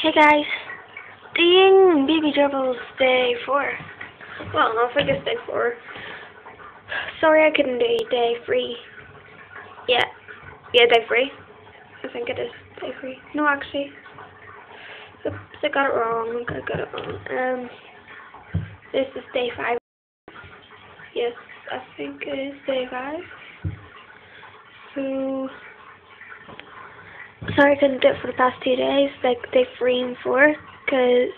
Hey guys, doing Baby Dribbles day 4. Well, I think it's day 4. Sorry I couldn't do day 3. Yeah, yeah, day 3. I think it is day 3. No, actually. Oops, I got it wrong. I got it wrong. Um, this is day 5. Yes, I think it is day 5. So... Sorry I couldn't do it for the past two days, like day three and four, because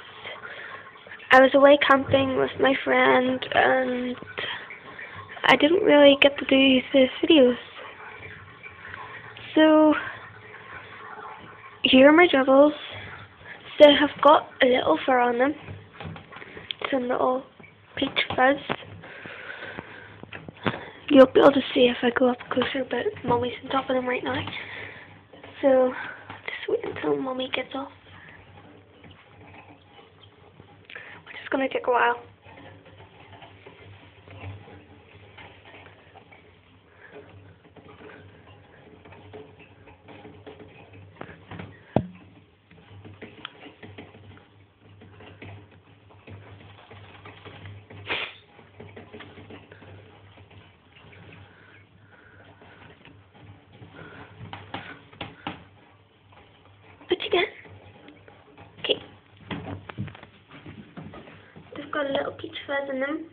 I was away camping with my friend and I didn't really get to do the videos. So, here are my dribbles. They have got a little fur on them, some little peach fuzz. You'll be able to see if I go up closer, but Mommy's on top of them right now. So, just wait until mommy gets off. Which is going to take a while. Again. Okay. They've got a little peach fuzz in them.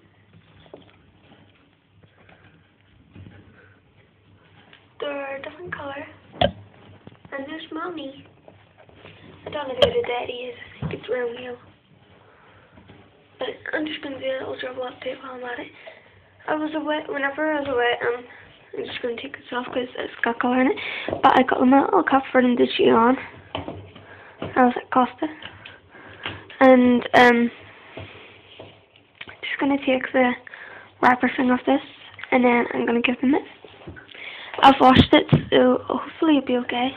They're a different colour. And there's mommy. I don't know who the daddy is. I think it's Romeo. But I'm just to do a little dribble update while I'm at it. I was away, whenever I was away, um, I'm just going to take this off because it's got colour in it. But I got a little cup for them to chew on. I was at Costa. And um I'm just gonna take the wrapper thing off this and then I'm gonna give them this. I've washed it so hopefully it'll be okay.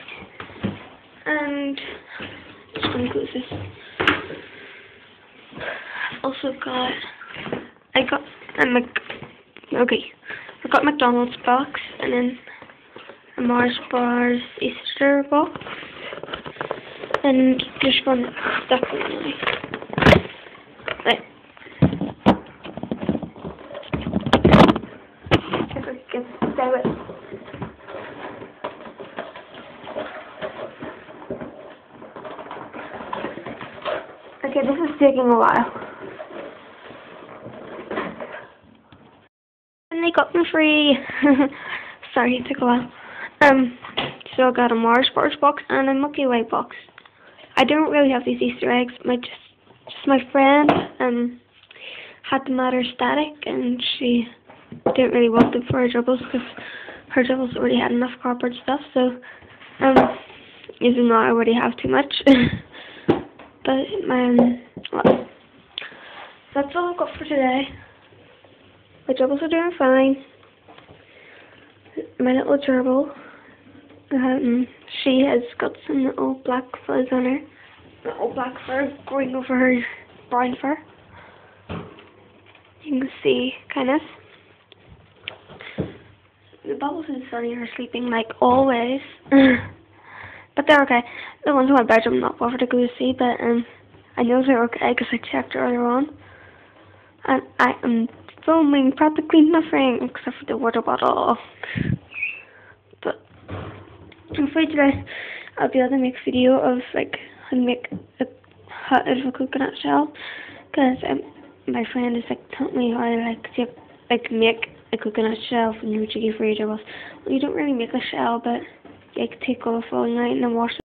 And just gonna close this. Also got I got a Mc okay. I got McDonald's box and then a Mars bars Easter box and just in my Right. Okay, good. Stay with. Okay, this is taking a while. And they got them free. Sorry, it took a while. Um, so I got a Mars bars box and a Milky Way box. I don't really have these Easter eggs. My just just my friend um had them at her static, and she didn't really want them for her dribbles because her dribbles already had enough cardboard stuff. So um, even though I already have too much, but um, well, that's all I've got for today. My dribbles are doing fine. My little gerbil. Um, she has got some little black fuzz on her. Little black fur growing over her brown fur. You can see, kind of. The bubbles and Sunny are sleeping like always. but they're okay. The ones in my bedroom not bothered to go to see, but um, I know they're okay because I checked earlier on. And I am filming practically nothing except for the water bottle. Hopefully today I'll be able to make video of like how to make a hut out of a coconut shell because um, my friend is like telling me how to like to, like make a coconut shell from your chicken for Well, you don't really make a shell, but like, take off all filling and then wash.